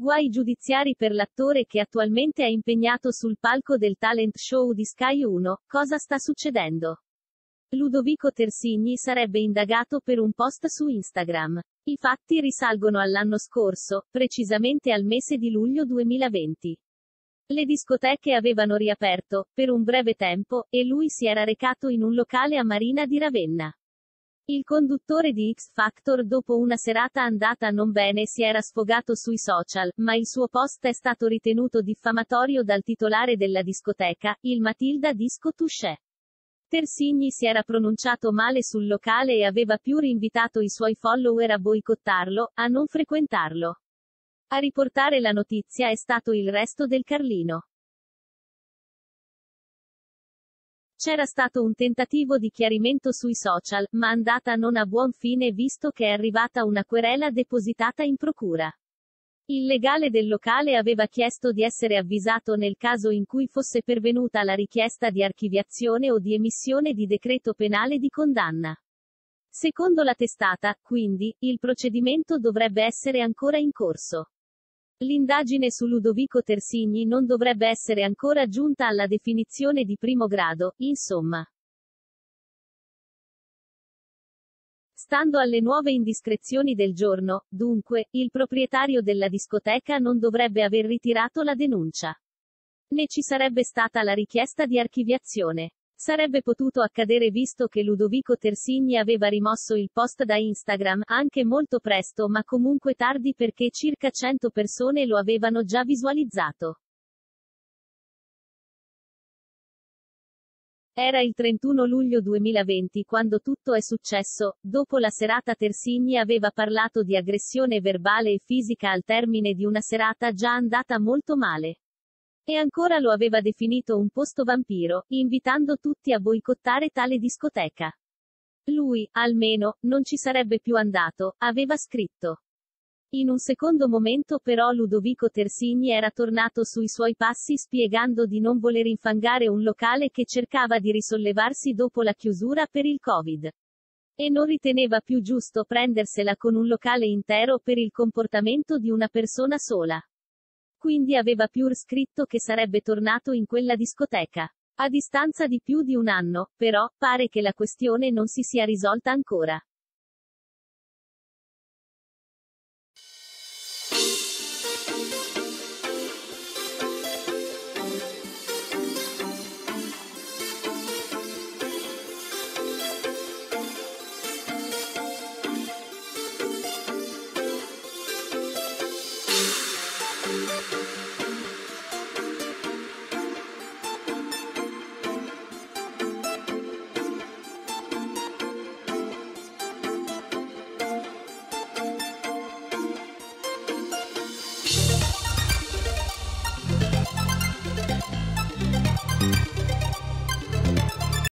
Guai giudiziari per l'attore che attualmente è impegnato sul palco del talent show di Sky 1. Cosa sta succedendo? Ludovico Tersigni sarebbe indagato per un post su Instagram. I fatti risalgono all'anno scorso, precisamente al mese di luglio 2020. Le discoteche avevano riaperto, per un breve tempo, e lui si era recato in un locale a Marina di Ravenna. Il conduttore di X Factor dopo una serata andata non bene si era sfogato sui social, ma il suo post è stato ritenuto diffamatorio dal titolare della discoteca, il Matilda Disco Touché. Tersigni si era pronunciato male sul locale e aveva più rinvitato i suoi follower a boicottarlo, a non frequentarlo. A riportare la notizia è stato il resto del Carlino. C'era stato un tentativo di chiarimento sui social, ma andata non a buon fine visto che è arrivata una querela depositata in procura. Il legale del locale aveva chiesto di essere avvisato nel caso in cui fosse pervenuta la richiesta di archiviazione o di emissione di decreto penale di condanna. Secondo la testata, quindi, il procedimento dovrebbe essere ancora in corso. L'indagine su Ludovico Tersigni non dovrebbe essere ancora giunta alla definizione di primo grado, insomma. Stando alle nuove indiscrezioni del giorno, dunque, il proprietario della discoteca non dovrebbe aver ritirato la denuncia. Né ci sarebbe stata la richiesta di archiviazione. Sarebbe potuto accadere visto che Ludovico Tersigni aveva rimosso il post da Instagram, anche molto presto ma comunque tardi perché circa 100 persone lo avevano già visualizzato. Era il 31 luglio 2020 quando tutto è successo, dopo la serata Tersigni aveva parlato di aggressione verbale e fisica al termine di una serata già andata molto male. E ancora lo aveva definito un posto vampiro, invitando tutti a boicottare tale discoteca. Lui, almeno, non ci sarebbe più andato, aveva scritto. In un secondo momento però Ludovico Tersigni era tornato sui suoi passi spiegando di non voler infangare un locale che cercava di risollevarsi dopo la chiusura per il Covid. E non riteneva più giusto prendersela con un locale intero per il comportamento di una persona sola. Quindi aveva Pure scritto che sarebbe tornato in quella discoteca. A distanza di più di un anno, però, pare che la questione non si sia risolta ancora.